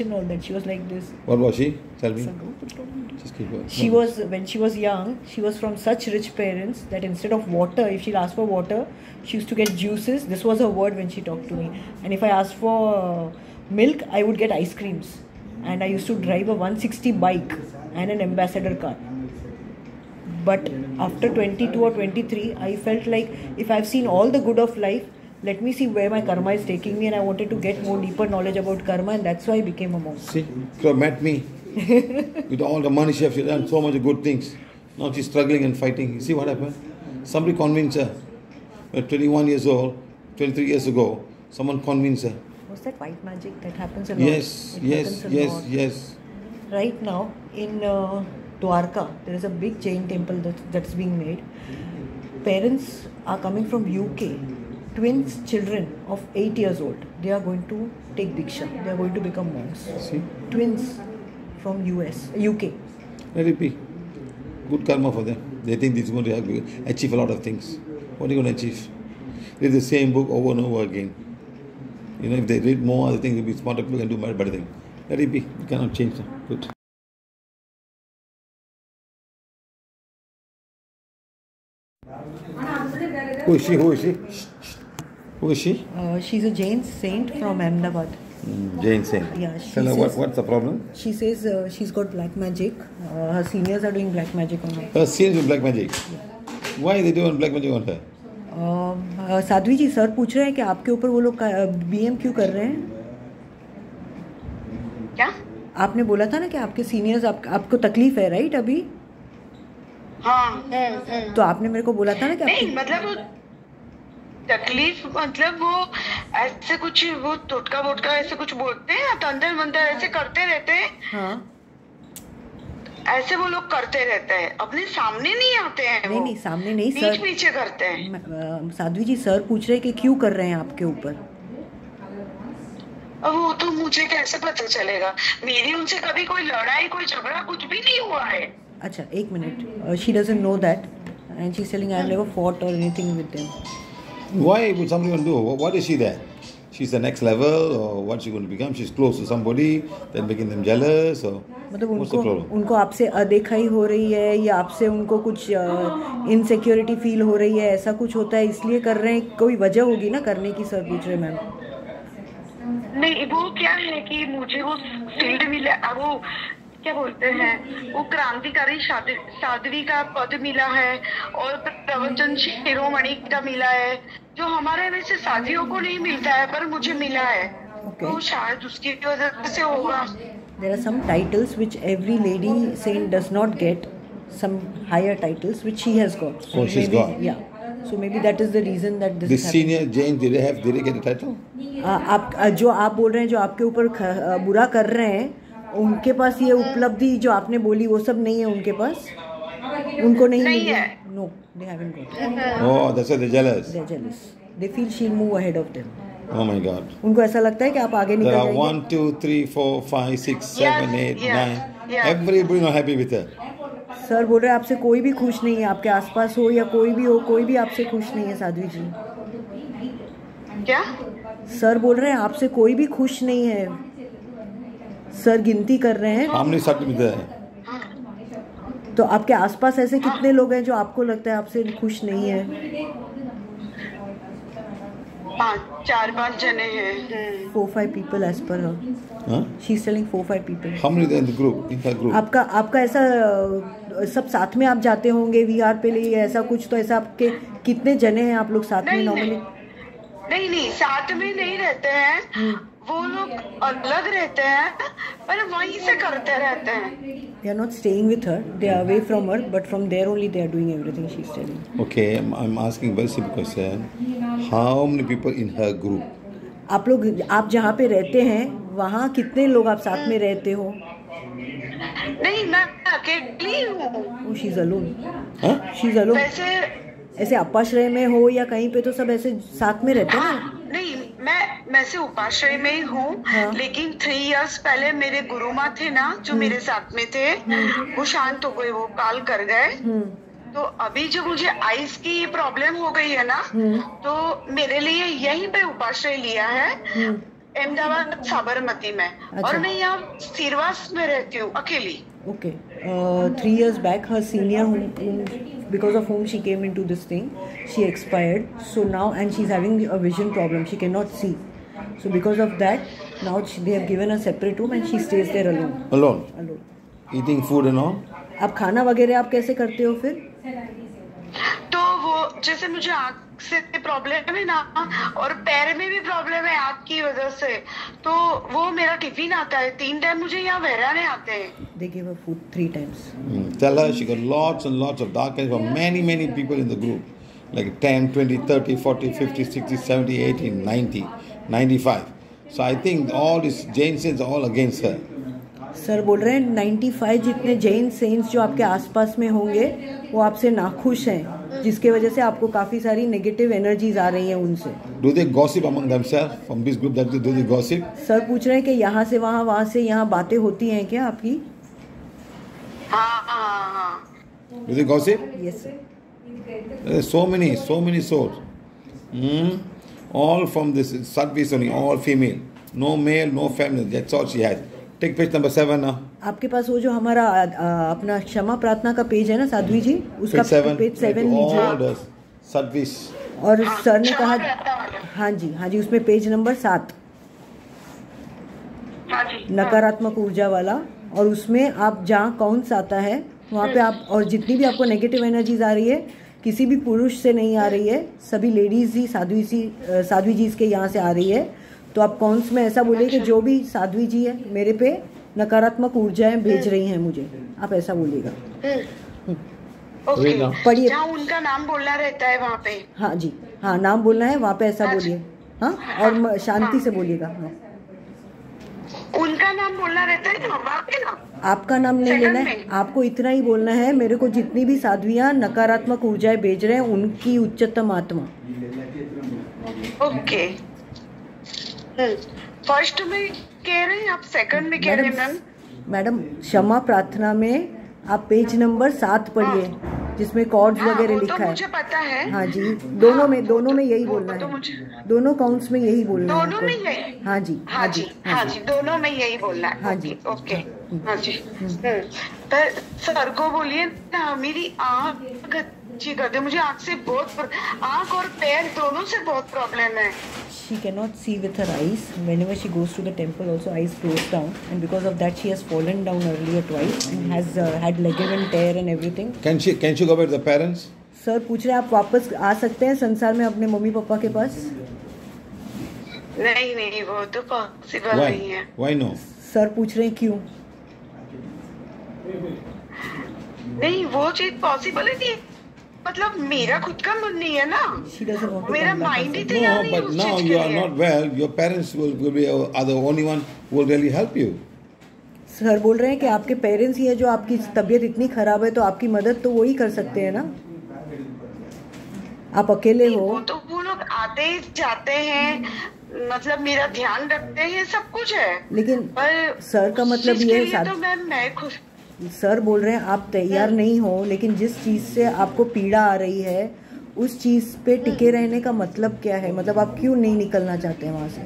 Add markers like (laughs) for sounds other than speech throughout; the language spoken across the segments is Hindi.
and all that. She was like this. What was she? Tell me. Just keep going. She was when she was young. She was from such rich parents that instead of water, if she asked for water, she used to get juices. This was her word when she talked to me. And if I asked for uh, milk, I would get ice creams. And I used to drive a 160 bike and an ambassador car. But after 22 or 23, I felt like if I've seen all the good of life, let me see where my karma is taking me. And I wanted to get more deeper knowledge about karma, and that's why I became a monk. See, met me. (laughs) With all the money she has done so much good things. Now she's struggling and fighting. You see what happened? Somebody convinced her. At 21 years old, 23 years ago, someone convinced her. Was that white magic that happens a lot? Yes, It yes, yes, lot. yes. Right now in uh, Dwarka, there is a big Jain temple that, that's being made. Parents are coming from UK. Twins, children of 8 years old, they are going to take Diksha. They are going to become monks. See? Twins from US, UK. Let it be. Good karma for them. They think this is going to help you achieve a lot of things. What are you going to achieve? Read the same book over and over again. You know, if they read more other things, they'll be smarter people can do better things. Let it be. You cannot change them. Good. Who is she? Who is she? Who is she? Uh, she's a Jain saint from Ahmedabad. Mm, Jane Singh. Yeah, she Tell her what, what's the problem? She says uh, she's got black magic. Uh, her seniors are doing black magic on her. Her scenes with black magic. Why are they doing black magic on her? Uh, Sadhvi ji sir पूछ रहे हैं कि आपके ऊपर वो लोग बीएम क्यों कर रहे हैं क्या आपने बोला था ना कि आपके सीनियर्स आप, आपको तकलीफ़ है राइट अभी हाँ हम्म, हम्म। तो आपने मेरे को बोला था ना कि नहीं मतलब वो तकलीफ़ मतलब वो ऐसे कुछ वो टोटका वोटका ऐसे कुछ बोलते हैं तो अंदर मंदर ऐसे करते रहते हैं। हाँ। ऐसे वो लोग करते रहते हैं। अपने सामने नहीं आते हैं नहीं नहीं सामने नहीं सर। पीछे करते हैं। साध्वी जी सर पूछ रहे हैं कि क्यों कर रहे हैं आपके ऊपर? अब वो तो मुझे कैसे पता चलेगा? मेरी उनसे कभी कोई लड़ाई कोई झगड़ा कुछ भी नहीं हुआ है। अच्छा एक minute. She doesn't know that and she telling I never fought or anything with them Why would somebody want to do? What- What is she there? She's the next level, or what's she going to become? She's close to somebody, then making them jealous, or मतलब उनको उनको आपसे अदेखाई हो रही है या आपसे उनको कुछ इनसिक्योरिटी फील हो रही है ऐसा कुछ होता है इसलिए कर रहे हैं कोई वजह होगी ना करने की सर पूछ रहे मैम नहीं वो क्या है कि मुझे वो फ़ील्ड मिला वो क्या बोलते हैं वो क्रांतिकारी साध्वी का पद मिला है और प्रवचन शिरोमणि का मिला है जो हमारे वैसे साथियों को नहीं मिलता है पर मुझे मिला है Okay. तो शायद उसकी वजह से होगा There are some titles which every lady saint does not get, some higher titles which she has got. so Oh, she's maybe, got. Yeah. So maybe that is the reason that this The is happening. senior Jane, did they have? Did they get the title? आप जो आप बोल रहे हैं जो आपके ऊपर बुरा कर रहे हैं उनके पास ये उपलब्धि जो आपने बोली वो सब नहीं है उनके पास उनको नहीं नहीं है। No they haven't got that's why they're jealous. They jealous they feel she move ahead of them Oh my God. उनको ऐसा लगता है कि आप आगे निकल जाएँगे one, two, three, four, five, six, seven, Yes, eight, yes, nine. yes. Everybody not happy with her. Sir बोल रहे हैं आपसे कोई भी खुश नहीं है आपके आसपास हो या कोई भी हो कोई भी आपसे खुश नहीं है साध्वी जी क्या सर बोल रहे हैं आपसे कोई भी खुश नहीं है सर गिनती कर रहे हैं। many sat with तो आपके आसपास ऐसे कितने लोग हैं जो आपको लगता है आपसे खुश नहीं है? पाँच चार पाँच जने हैं। हम्म। Four five people as per she telling four five people? आपका आपका ऐसा सब साथ में आप जाते होंगे वी आर पे लिए ऐसा कुछ तो ऐसा आपके कितने जने हैं आप लोग साथ में नहीं नॉर्मली नहीं। नहीं नहीं साथ में नहीं रहते हैं। वो लोग अलग रहते हैं पर वहीं से करते रहते हैं। They are not staying with her they are away from her but from there only they are doing everything she is telling Okay, I'm, I'm asking very simple question. How many people in her group? आप लोग आप जहाँ पे रहते हैं वहाँ कितने लोग आप साथ में रहते हो? नहीं मैं अकेली हूँ। She is alone? She is alone ऐसे अपाश्रय में हो या कहीं पे तो सब ऐसे साथ में रहते हैं? ना हाँ। मैं से उपाश्रय में ही हूँ हाँ। लेकिन थ्री इयर्स पहले मेरे गुरु माँ थे ना जो मेरे साथ में थे वो शांत हो गए वो काल कर गए हम्म तो अभी जो मुझे आइस की ये प्रॉब्लम हो गई है ना हम्म। तो मेरे लिए यहीं पे उपाश्रय लिया है हम्म अहमदाबाद साबरमती में अच्छा। और मैं यहाँ सिरवास में रहती हूँ अकेली Okay. Uh, three years back, her senior, whom, whom, because of whom she came into this thing, she expired. So now, and she's having a vision problem. She cannot see. So because of that, now she, they have given a separate room and she stays there alone. Alone. Alone. Eating food and all. आप खाना वगैरह आप कैसे करते हो फिर तो वो जैसे मुझे आँख से प्रॉब्लम है ना और पैर में भी प्रॉब्लम है आँख की वजह से तो वो मेरा टिफ़िन आता है तीन टाइम मुझे यहाँ बहराने आते हैं they gave her food three times Mm. Tell her she got lots and lots of dark eyes for many, many people in the group. Like 10, 20, 30, 40, 50, 60, 70, 80, 90, 95. So I think all these Jain saints are all against her. Sir बोल रहे हैं 95 जितने जैन सेंट्स जो आपके आसपास में होंगे वो आपसे नाखुश हैं जिसके वजह से आपको काफ़ी सारी नेगेटिव एनर्जीज आ रही हैं उनसे। Do they gossip among themselves from this group that do they gossip sir पूछ रहे हैं कि यहाँ से वहाँ वहाँ से यहाँ बातें होती हैं क्या आपकी? हाँ do they gossip yes sir so many so many source All from this service only, all female. No male, no feminine. That's all she has. Take page number seven now. आपके पास वो जो हमारा आ, अपना क्षमा प्रार्थना का पेज है ना साध्वी जी उसका seven. पेज सेवन All लीजिए service. और सर ने कहा प्रार्थना वाला। हाँ जी हाँ जी उसमें पेज नंबर सात हाँ जी नकारात्मक ऊर्जा वाला और उसमें आप जहाँ कौन सा आता है वहाँ पे आप और जितनी भी आपको नेगेटिव एनर्जीज आ रही है किसी भी पुरुष से नहीं आ रही है सभी लेडीज़ ही साध्वी सी साध्वी जी इसके यहाँ से आ रही है। तो आप कौन्स में ऐसा बोलिए कि जो भी साध्वी जी है मेरे पे नकारात्मक ऊर्जाएँ भेज रही हैं मुझे। आप ऐसा बोलिएगा। now. पढ़िए। उनका नाम बोलना रहता है वहाँ पे। हाँ जी। हाँ नाम बोलना है वहाँ पे ऐसा अच्छा। बोलिए। हाँ? और शांति से बोलिएगा। हाँ। उनका नाम बोलना रहता है ना आपका नाम। नहीं लेना है। आपको इतना ही बोलना है मेरे को जितनी भी साध्वियाँ नकारात्मक ऊर्जाएँ भेज रहे हैं उनकी उच्चतम आत्मा। ओके। फ़र्स्ट में कह रहे हैं आप सेकंड में कह रहे हैं मैम मैडम मैडम क्षमा प्रार्थना में आप पेज नंबर सात पढ़िए। जिसमें कॉर्ड्स हाँ, वगैरह लिखा तो लिखा मुझे है पता है। हाँ जी दोनों में दोनों में यही बोलना तो है। दोनों काउंट्स में यही बोलना है दोनों में यही? हाँ जी हाँ जी हाँ जी। दोनों में यही बोलना है। हाँ जी। ओके हाँ जी। हम्म। सर को बोलिए ना मेरी आँख अच्छी कर दे मुझे आँख से बहुत आँख और पैर दोनों से बहुत प्रॉब्लम है She cannot see with her eyes. Whenever she goes to the temple, also eyes closed down, and because of that, she has fallen down earlier twice and has uh, had ligament tear and everything. Can she can she go back to the parents? Sir पूछ रहे हैं आप वापस आ सकते हैं संसार में अपने मम्मी पापा के पास नहीं नहीं वो तो पॉसिबल Why? नहीं है Why no? सर पूछ रहे हैं क्यों नहीं वो चीज़ पॉसिबल ही नहीं है मतलब मेरा खुद का मन नहीं है ना। मेरा माइंड ही तैयार नहीं चीज़ you के are लिए not well. Your parents will, will be uh, are the only one who will really help you. Sir बोल रहे हैं कि आपके पेरेंट्स ही है जो आपकी तबीयत इतनी खराब है तो आपकी मदद तो वो ही कर सकते हैं ना? आप अकेले हो। वो तो वो लोग आते ही जाते हैं मतलब मेरा ध्यान रखते हैं सब कुछ है। लेकिन पर सर का मतलब ये है तो मैं मैं खुश सर बोल रहे हैं आप तैयार नहीं हो लेकिन जिस चीज़ से आपको पीड़ा आ रही है उस चीज़ पे टिके रहने का मतलब क्या है? मतलब आप क्यों नहीं निकलना चाहते हैं वहाँ से?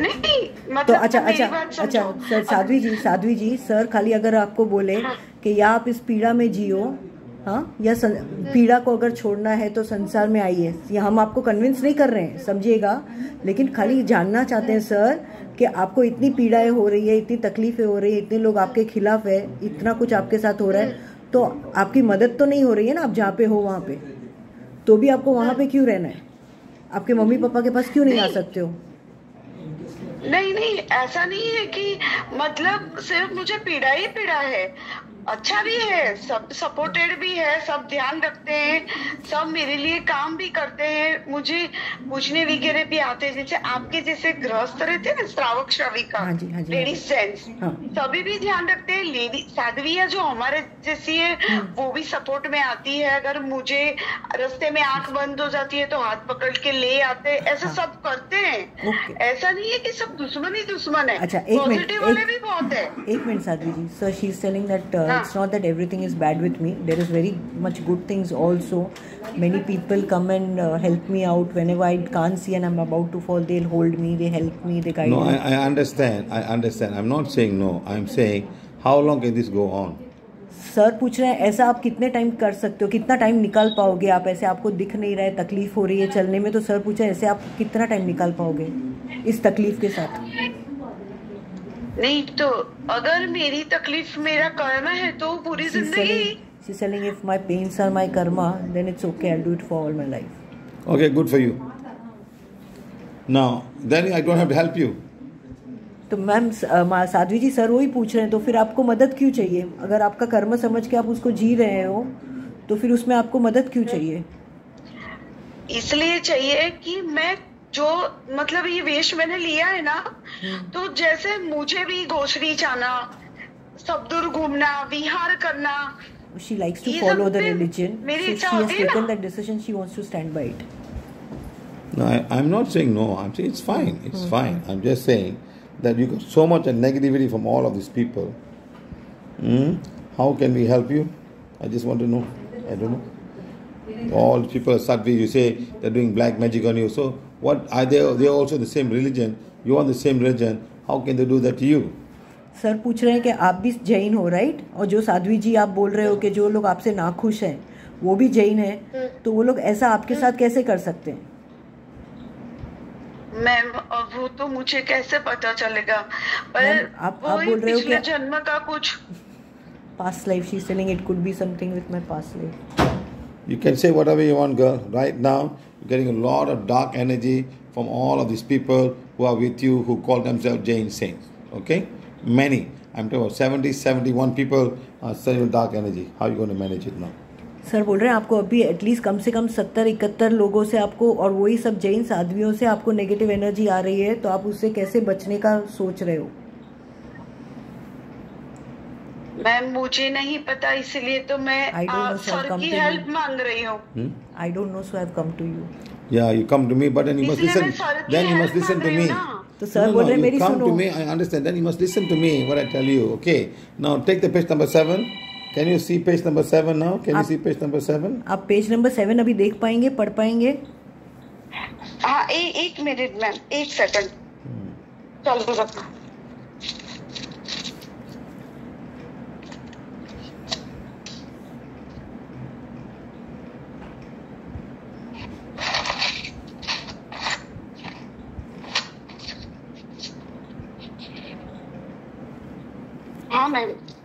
नहीं तो मतलब अच्छा अच्छा अच्छा सर साध्वी जी साध्वी जी सर खाली अगर आपको बोले कि या आप इस पीड़ा में जियो हाँ या सं, पीड़ा को अगर छोड़ना है तो संसार में आइए। हम आपको कन्विंस नहीं कर रहे हैं समझिएगा लेकिन खाली जानना चाहते हैं सर कि आपको इतनी पीड़ाएँ हो रही है इतनी तकलीफें हो रही है इतने लोग आपके खिलाफ है इतना कुछ आपके साथ हो रहा है तो आपकी मदद तो नहीं हो रही है ना आप जहाँ पे हो वहाँ पे? तो भी आपको वहाँ पे क्यों रहना है? आपके मम्मी पापा के पास क्यों नहीं आ सकते हो? नहीं नहीं ऐसा नहीं है कि मतलब सिर्फ़ मुझे पीड़ा ही पीड़ा है। अच्छा भी है सब सपोर्टेड भी है सब ध्यान रखते हैं सब मेरे लिए काम भी करते हैं। मुझे पूछने वगैरह भी आते हैं जैसे आपके जैसे गृहस्थ रहते हैं ना श्रावक श्राविका हाँ जी, हाँ लेडीज़ जेंट्स हाँ। सभी भी ध्यान रखते हैं लेडी साध्विया जो हमारे जैसी है। वो भी सपोर्ट में आती है। अगर मुझे रस्ते में आँख बंद हो जाती है तो हाथ पकड़ के ले आते हैं। ऐसा हाँ। सब करते हैं। ऐसा नहीं है कि सब दुश्मन ही दुश्मन है। अच्छा, पॉजिटिव वाले भी बहुत है। एक minute Sadhvi ji. Sir she is telling that it's not that everything is bad with me there is very much good things also many people come and help me out when ever I can see and am about to fall they hold me they help me they guide I understand I understand I am not saying no I am saying how long can this go on sir पूछ रहे हैं ऐसा आप कितने टाइम कर सकते हो? कितना टाइम निकाल पाओगे आप? ऐसे आपको दिख नहीं रहा है तकलीफ़ हो रही है चलने में? तो सर पूछा ऐसे आप कितना टाइम निकाल पाओगे इस तकलीफ़ के साथ? नहीं तो अगर मेरी तकलीफ़ मेरा कर्म है तो पूरी ज़िंदगी she's telling if my pains are my karma, then it's okay. I'll do it for all my life. Okay, good for you. Now, then I don't have to help you. तो मैम मा- साध्वी जी सर वही पूछ रहे हैं तो फिर आपको मदद क्यों चाहिए अगर आपका कर्म समझ के आप उसको जी रहे हो तो फिर उसमें आपको मदद क्यों चाहिए इसलिए चाहिए कि मैं जो मतलब ये वेश मैंने लिया है ना तो जैसे मुझे भी गोश्री जाना सब दूर घूमना विहार करना she likes to ये follow सब the पे religion मेरी so she इच्छा has होती है taken ना। that decision she wants to stand by it No, I, I'm not saying no. I'm saying it's fine. It's fine. I'm just saying that you got so much negativity from all of these people. Hmm? How can we help you? I just want to know. I don't know. All people are sadvi. You say they're doing black magic on you. So what are they? They're also the same religion. You are the same religion. How can they do that to you? Sir पूछ रहे हैं कि आप भी जैन हो राइट और जो साध्वी जी आप बोल रहे हो कि जो लोग आपसे नाखुश हैं वो भी जैन है तो वो लोग ऐसा आपके साथ कैसे कर सकते हैं मैम वो तो मुझे कैसे पता चलेगा पर आप- आप बोल रहे हो पिछले कि- जन्म का कुछ past life she telling it could be something with my past life You can say whatever you want, girl. Right now, you're getting a lot of dark energy from all of these people who are with you who call themselves Jain saints. Okay? Many. I'm talking about 70, 71 people are sending you dark energy. How are you going to manage it now? Sir बोल रहे हैं आपको अभी एटलीस्ट कम से कम सत्तर इकहत्तर लोगों से आपको और वही सब जैन साधवियों से आपको नेगेटिव एनर्जी आ रही है तो आप उससे कैसे बचने का सोच रहे हो मैम मुझे नहीं पता इसलिए तो मैं आई डोंट नो हेल्प मांग रही हूँ। I don't know so have come to you या you come to me but and you listen then you must listen to me तो सर बोल रहे मेरी सुनो. Come I understand then you must listen to me what I tell you okay now take the page number 7 can you see page number 7 now can you see page number 7 आप पेज नंबर 7 अभी देख पाएँगे पढ़ पाएँगे? हाँ एक मिनट मैम एक सेकंड चलो रखना।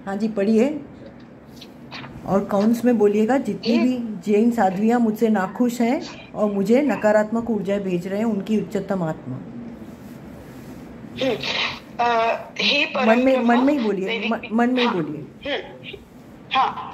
हाँ जी पढ़िए। और काउंट्स में बोलिएगा जितनी भी जैन साध्वियाँ मुझसे नाखुश हैं और मुझे नकारात्मक ऊर्जा भेज रहे हैं उनकी उच्चतम आत्मा। आ, मन में मन में ही बोलिए मन- मन में ही हाँ, बोलिए। हम्म, हाँ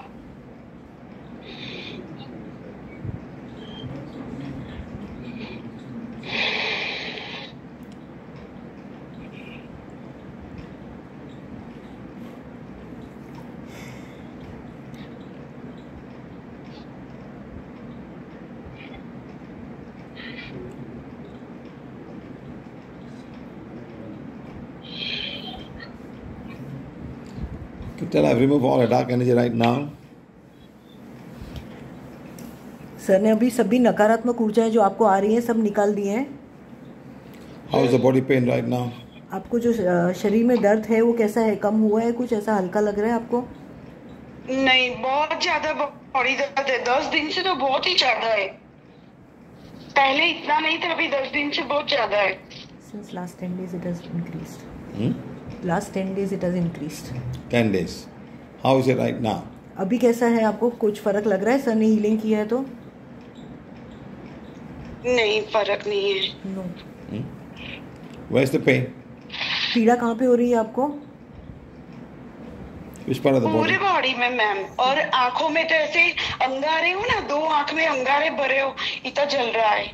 Okay, Tell I've removed all the dark energy right now. Sir ने अभी सभी नकारात्मक ऊर्जाएँ जो आपको आ रही हैं सब निकाल दी हैं। How is the body pain right now? आपको जो शरीर में दर्द है वो कैसा है? कम हुआ है कुछ? ऐसा हल्का लग रहा है आपको? नहीं बहुत ज़्यादा बॉडी दर्द है। दस दिन से तो बहुत ही ज़्यादा है। पहले इतना नहीं था अभी दस दिन से बहुत ज़्यादा है। Since last ten days it has increased last ten days it has increase ten days how is it right now अभी कैसा है आपको? कुछ फ़र्क लग रहा है? सर ने हीलिंग किया है तो? नहीं फ़र्क नहीं है। No where is the pain पीड़ा कहाँ पे हो रही है आपको? पूरे बॉडी में मैम और आँखों में तो ऐसे अंगारे हो ना दो आँख में अंगारे भरे हो इतना जल रहा है।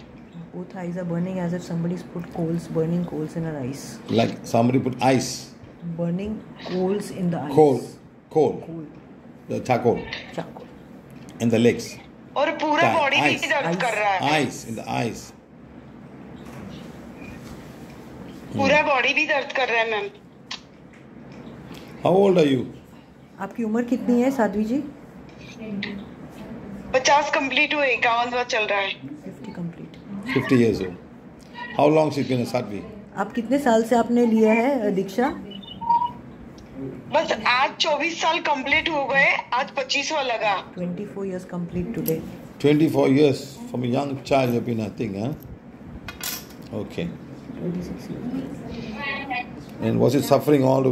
Both eyes are burning as if somebody's put coals burning coals in her eyes. Like somebody put ice. Burning coals in the eyes coal, coal, coal the charcoal, charcoal Hmm. in the legs. और पूरा? बॉडी भी Ice, दर्द ice. कर रहा है Ice in the eyes. पूरा बॉडी भी दर्द कर रहा है ma'am How old are you? आपकी उम्र कितनी है साध्वी जी पचास कंप्लीट हुए इक्यावन चल रहा है fifty complete 50 years old. How long she's been a sadhvi? आप कितने साल से आपने लिया है दीक्षा बस आज चौबीस साल कंप्लीट हो गए आज पच्चीसवा लगा। Twenty four years complete today 24 years from a young child you've been a thing, huh? Okay. Twenty six And was it suffering all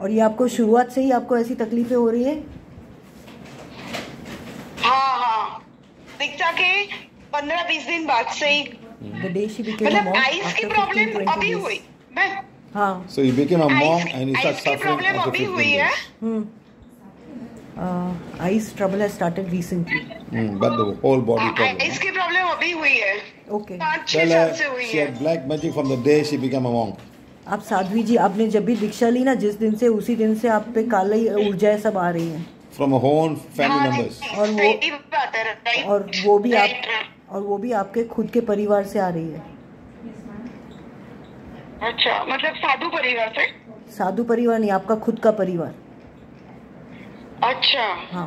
और ये आपको शुरुआत से ही आपको ऐसी तकलीफें हो रही है? हाँ हाँ। दीक्षा के पंद्रह बीस दिन बाद से ही। द डे शी बिकेम मतलब आइस की प्रॉब्लम अभी हुई। मैं so you became a mom and you start suffering problem अभी हुई है। हम trouble has started recently but the whole body problem eyes की प्रॉब्लम अभी हुई है। ओके पाँच छह साल से हुई है। She black magic from the day she became a mom आप साध्वी जी आपने जब भी दीक्षा ली ना जिस दिन से उसी दिन से आप पे काली ऊर्जाएँ सब आ रही हैं। From a whole family members और वो और वो भी आप और वो भी आपके खुद के परिवार से आ रही है। अच्छा मतलब साधु परिवार से साधु परिवार नहीं आपका खुद का परिवार। अच्छा। हाँ।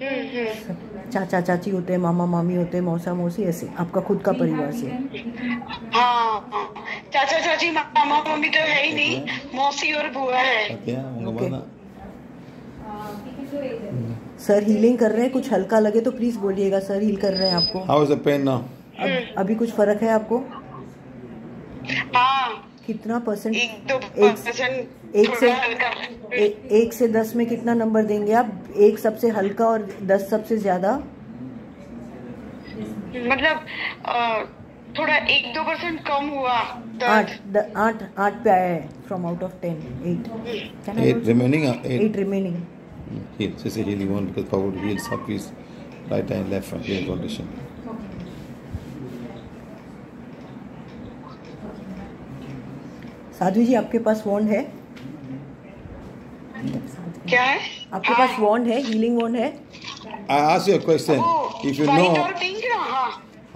हम्म हम्म। चाचा चाची होते हैं मामा मामी होते हैं मौसा मौसी ऐसे। आपका खुद का परिवार से। हाँ हाँ। चाचा चाची मामा मम्मी तो है ही नहीं मौसी और बुआ है। Okay, सर हीलिंग कर रहे हैं कुछ हल्का लगे तो प्लीज़ बोलिएगा सर हील कर रहे हैं आपको। How is the pain now? अब अभी कुछ फ़र्क है आपको? हाँ। कितना परसेंट एक दो एक- परसेंट एक से- ए, एक से दस में कितना नंबर देंगे आप? एक सबसे हल्का और दस सबसे ज़्यादा? मतलब थोड़ा एक दो परसेंट कम हुआ आठ आठ आठ पे आया है from out of ten eight Eight remaining? Uh, eight remaining Heal. She say healing one because power to heal subtweets right and left healing condition. Sadhvi ji आपके पास वॉन्ड है? क्या है? आपके पास वॉन्ड है हीलिंग वॉन्ड है? I ask you a question. If you know, हाँ।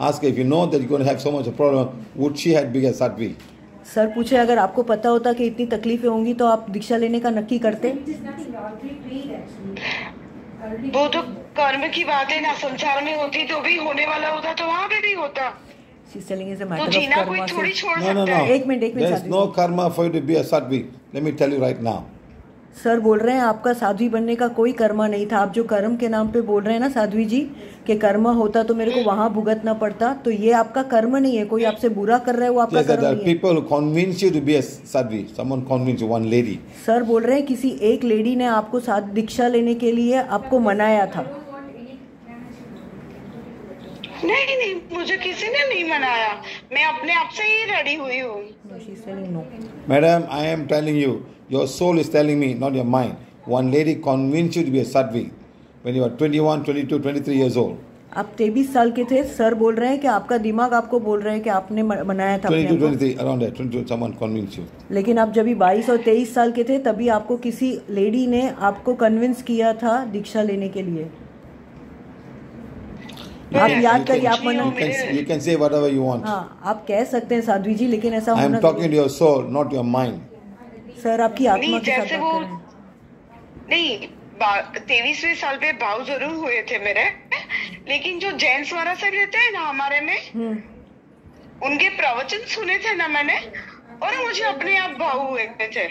Ask if you know that you're going to have so much of problem, would she had bigger Sattvi? Sir पूछे अगर आपको पता होता कि इतनी तकलीफें होंगी तो आप दीक्षा लेने का नक्की करते? वो तो कर्म की बात है ना संसार में होती तो भी होने वाला होता तो वहाँ पे भी होता। She's telling is a तो matter of जीना कोई karma. थोड़ी से- No, no, no. है एक मिनट, एक मिनट, There's no karma for you to be a Sattvi. Let me tell you right now. Sir बोल रहे हैं आपका साध्वी बनने का कोई कर्मा नहीं था आप जो कर्म के नाम पे बोल रहे हैं ना साध्वी जी कि कर्म होता तो मेरे को वहाँ भुगतना पड़ता तो ये आपका कर्म नहीं है कोई आपसे बुरा कर रहा है वो आपका Yes, कर्म नहीं है people who convince you to be a Sattvi. Someone convinced you, one lady. Sir बोल रहे हैं किसी एक लेडी ने आपको साथ दीक्षा लेने के लिए आपको मनाया था नहीं नहीं मुझे किसी ने नहीं मनाया। मैं अपने आप से ही रेडी हुई हूँ। Madam I am telling you your soul is telling me not your mind one lady convince you be a Sadhvi when you are 21 22 23 years old आप तेईस साल के थे सर बोल रहे हैं कि आपका दिमाग आपको बोल रहे हैं कि आपने बनाया था 22, 23, लेकिन आप जब बाईस और तेईस साल के थे तभी आपको किसी लेडी ने आपको कन्विंस किया था दीक्षा लेने के लिए। आप याद करिए आप मना can, you can say whatever you हाँ आप कह सकते हैं साध्वी जी लेकिन ऐसा I am होना talking to your soul, not your mind. Sir आपकी आत्मा नहीं के साथ जैसे वो नहीं तेईसवें साल पे भाव ज़रूर हुए थे मेरे। लेकिन जो जेंट्स वाला से रहते हैं ना हमारे में हम्म, उनके प्रवचन सुने थे ना मैंने और मुझे अपने आप भाव हुए थे।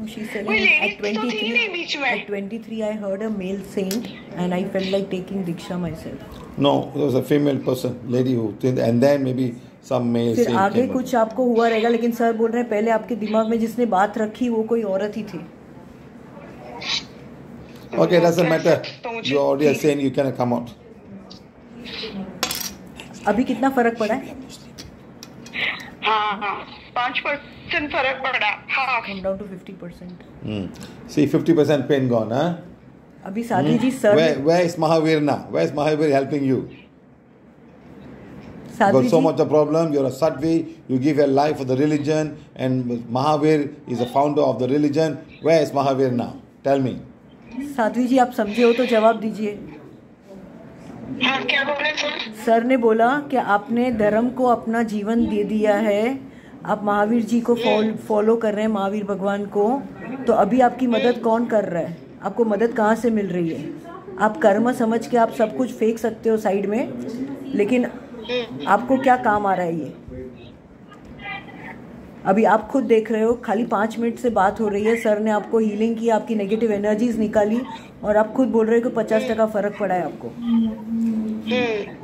कोई me, at तो थी नहीं 23 बीच में। at 23 I heard a male saint and I felt like taking diksha myself No, there was a female person, lady who, did- and then maybe some male फिर saint आगे कुछ आपको हुआ रहेगा लेकिन सर बोल रहे हैं पहले आपके दिमाग में जिसने बात रखी वो कोई औरत ही थी Okay, doesn't matter. तो You already are saying you cannot come out. अभी कितना फ़र्क पड़ा है हाँ हाँ पाँच परसेंट फ़र्क पड़ा हाँ come down to 50 percent Hmm. See, 50% pain gone, huh? अभी Sadhvi ji sir Where, where is Mahavir now? Where is Mahavir helping you? Sadhvi got so ji much of problem. You're a Sattvi. You give your life for the religion, and Mahavir is the founder of the religion. Where is Mahavir now? Tell me. Sadhvi ji आप समझे हो तो जवाब दीजिए हाँ क्या बोले सर सर ने बोला कि आपने धर्म को अपना जीवन दे दिया है आप महावीर जी को फॉलो कर रहे हैं महावीर भगवान को तो अभी आपकी मदद कौन कर रहा है? आपको मदद कहाँ से मिल रही है? आप कर्म समझ के आप सब कुछ फेंक सकते हो साइड में लेकिन आपको क्या काम आ रहा है ये? अभी आप खुद देख रहे हो खाली पाँच मिनट से बात हो रही है सर ने आपको हीलिंग की आपकी नेगेटिव एनर्जीज निकाली और आप खुद बोल रहे हो कि पचास टका फ़र्क पड़ा है आपको। हम्म,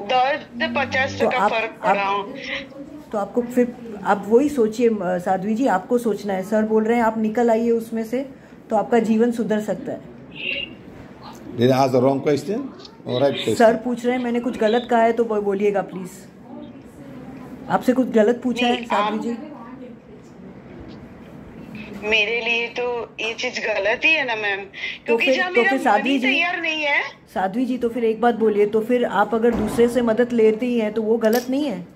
दर्द पचास तो टका फ़र्क पड़ा हूँ। तो आपको फिर आप वही सोचिए साध्वी जी आपको सोचना है। सर बोल रहे हैं आप निकल आइए उसमें से तो आपका जीवन सुधर सकता है? Or right question? सर पूछ रहे हैं मैंने कुछ गलत कहा है तो वो बोलिएगा प्लीज़ आपसे कुछ गलत पूछा है साध्वी जी? मेरे लिए तो ये चीज़ गलत ही है ना मैम। क्योंकि फिर- तो फिर साध्वी जी- तैयार नहीं है। साध्वी जी तो फिर एक बात बोलिए तो फिर आप अगर दूसरे से मदद लेते ही हैं तो वो गलत नहीं है?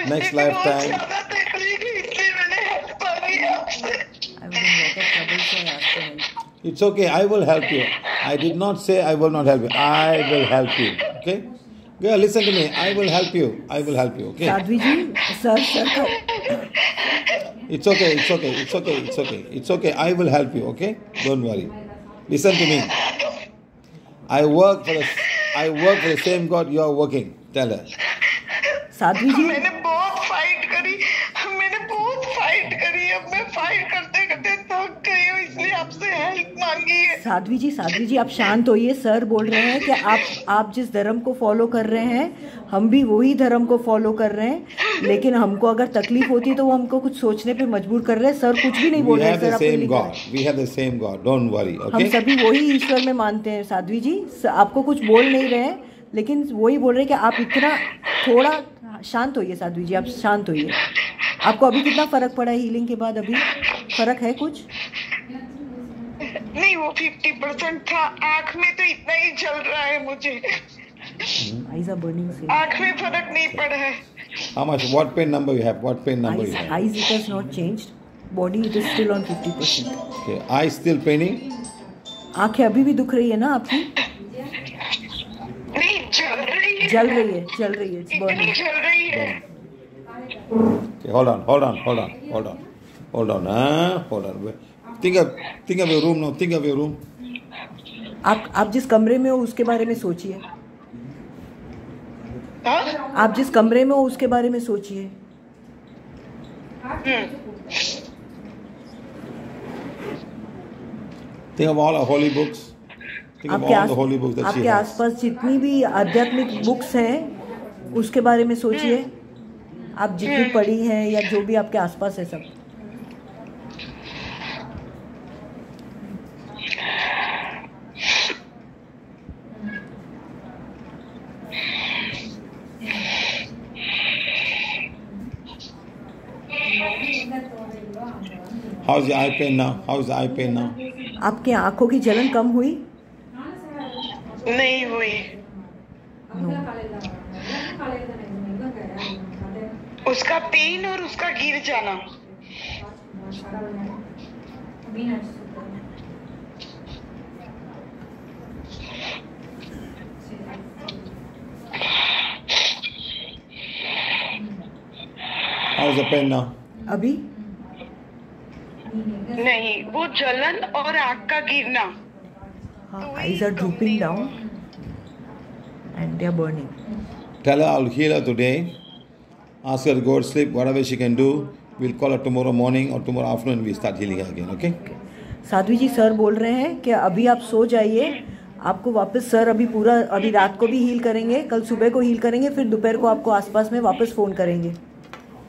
मुझे Next भी बहुत lifetime. ज्यादा तकलीफ है, इसलिए मैंने हेल्प मांगी आपसे I was in lot of trouble, so I asked for help. It's okay. I will help you. I did not say I will not help you. I will help you. Okay? Girl, listen to me. I will help you. I will help you. Okay? Sadhvi ji sir sir का It's okay. It's okay. It's okay. It's okay. It's okay. I will help you. Okay? Don't worry. Listen to me. I work for the. I work for the same God you are working. Tell her. Sadhvi Sadhvi ji Sadhvi ji आप शांत होइए। सर बोल रहे हैं कि आप आप जिस धर्म को फॉलो कर रहे हैं हम भी वही धर्म को फॉलो कर रहे हैं। लेकिन हमको अगर तकलीफ़ होती है तो वो हमको कुछ सोचने पे मजबूर कर रहे हैं। सर कुछ भी नहीं बोल रहे हैं sir feeling God. We have the same God. Don't worry. हम सभी वही ईश्वर में मानते हैं साध्वी जी। आपको कुछ बोल नहीं रहे हैं लेकिन वही बोल रहे हैं कि आप इतना थोड़ा शांत होइए साध्वी जी आप शांत होइए। आपको अभी कितना फ़र्क पड़ा है हीलिंग के बाद अभी? फ़र्क है कुछ? नहीं वो फिफ्टी परसेंट था आँख में तो इतना ही चल रहा है मुझे आईज आर बर्निंग से आँख में फ़र्क नहीं पड़ा है How much? What pain number you have? What pain number eyes you have? eyes it has not changed body it is still on 50% Okay. Eyes still paining? आँखें अभी भी दुख रही है ना आपकी नहीं चल रही है जल रही है जल रही है इतनी चल रही है Okay, hold on, hold on, hold on, hold on, hold on, huh? Hold on. Think think of your room now think of your room आप आप जिस कमरे में हो उसके बारे में सोचिए। हाँ? आप जिस कमरे में हो उसके बारे में सोचिए। Think of all holy books आपके आसपास जितनी भी आध्यात्मिक बुक्स हैं उसके बारे में सोचिए। हम्म। आप जितनी हम्म। पढ़ी हैं या जो भी आपके आसपास है सब। How is eye pain now how is eye आपके आँखों की जलन कम हुई? नहीं हुई। No. उसका पेन और उसका गिर जाना। How's the pain now? अभी? नहीं वो जलन और आग का गिरना। Eyes are drooping down and they are burning tell I will today ask her God sleep whatever she can do we will call her tomorrow morning और tomorrow afternoon we start healing again okay Sadhvi ji sir बोल रहे हैं कि अभी आप सो जाइए। आपको वापस सर अभी पूरा अभी रात को भी हील करेंगे कल सुबह को हील करेंगे फिर दोपहर को आपको आसपास में वापस फ़ोन करेंगे।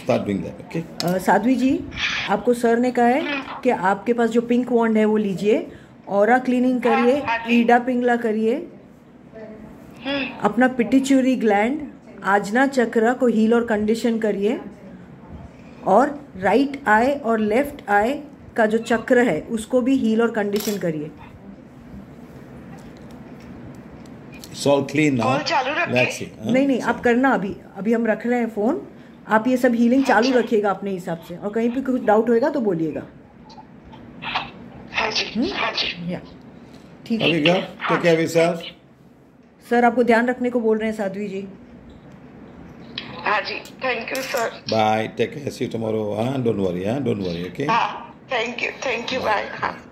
Start doing that, okay? अ, साध्वी जी आपको सर ने कहा है कि आपके पास जो पिंक वॉन्ड है वो लीजिए और क्लीनिंग करिए हाँ। ईडा पिंगला करिए। अपना पिटिचुरी ग्लैंड आजना चक्र को हील और कंडीशन करिए। और राइट आई और लेफ़्ट आई का जो चक्र है उसको भी हील और कंडीशन करिए? नहीं नहीं आप करना अभी। अभी हम रख रहे हैं फ़ोन आप ये सब हीलिंग चालू अच्छा। रखिएगा अपने हिसाब से और कहीं पे कुछ डाउट होएगा तो बोलिएगा हाँ जी हाँ ठीक है care of yourself. सर आपको ध्यान रखने को बोल रहे हैं साध्वी जी हाँ जी thank you sir Bye. Take care. See you tomorrow. Huh? Don't worry. Huh? Don't worry. हाँ thank you thank you bye हाँ